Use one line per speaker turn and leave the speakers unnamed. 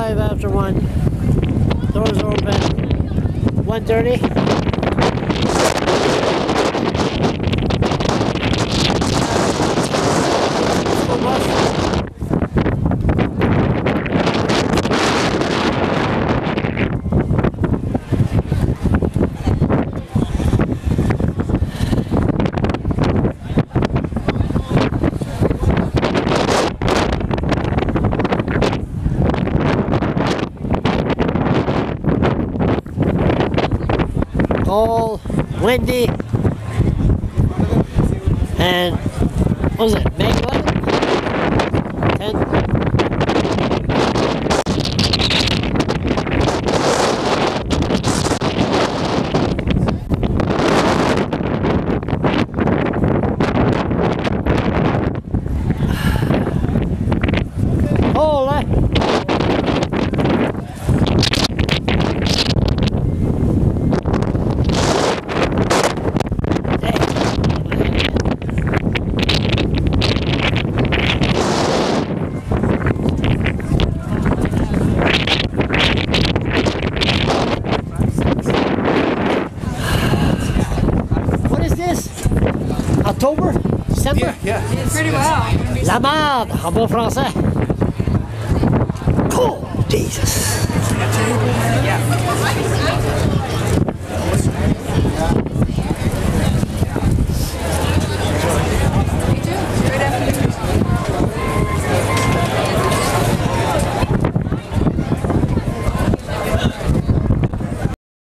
5 after 1. Doors open. 1.30. Cold, windy, and what was it? May 11? 10? Hola! October? December?
Yeah.
Pretty well.
La merde, en bon français. Oh, Jesus.